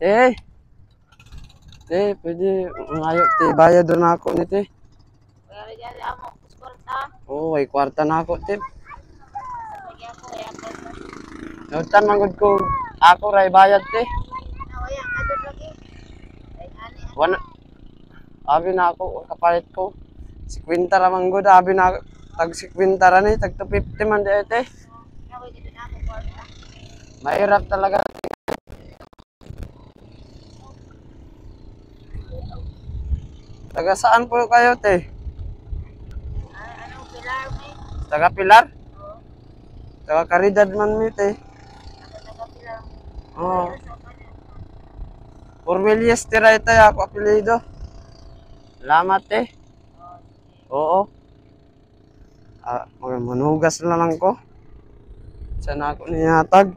Te. Te, pwede ngayo te bayad doon ako ni te. Kaya rin yan ako. Kuskurta. Oo, ay kwarta na ako ako. Nautan manggod ko ako ray bayad te. Nawaya ka doon lagi. Wana. Abi na ako kapalit ko. Si Quinta ra manggod abi na tag si Quinta ra ni tag 250 man di te. Naway ka doon ako. Kwarta. Mahirap talaga. Taga saan po kayo te? Ah, anong pilar may? Taga Pilar? Oo. Taga Caridad man mi te. Taga pilar. Oo. So, kanya. Formilias tira ito ako apelido. Salamat eh. Oo. Ah, manugas na lang ko. Sana ako niyatag.